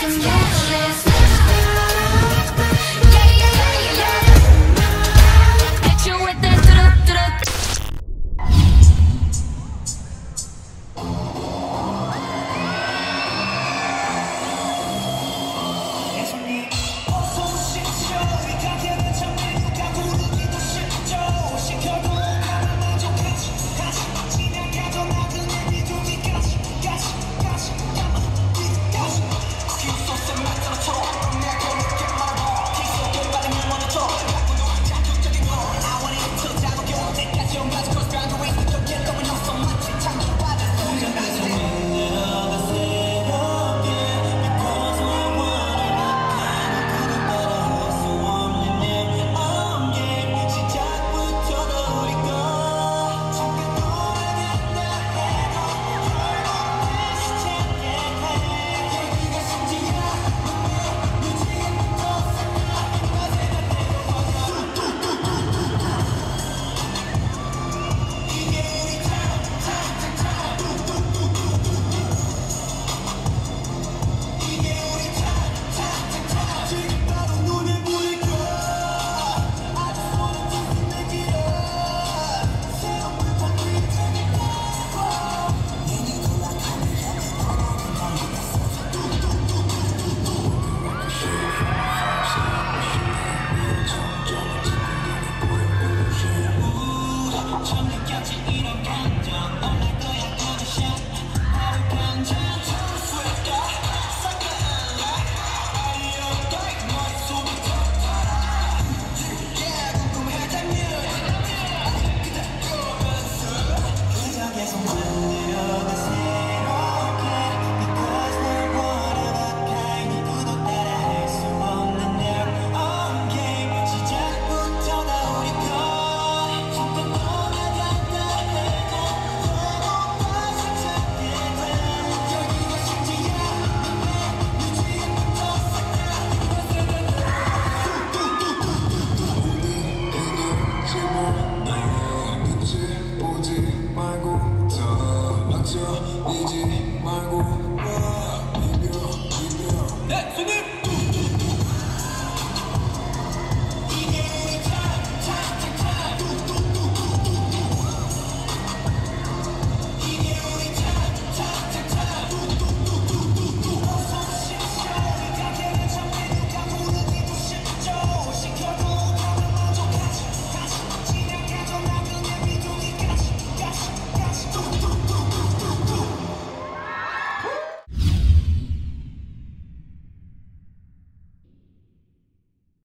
Just a 보지 말고 더 망설이지 말고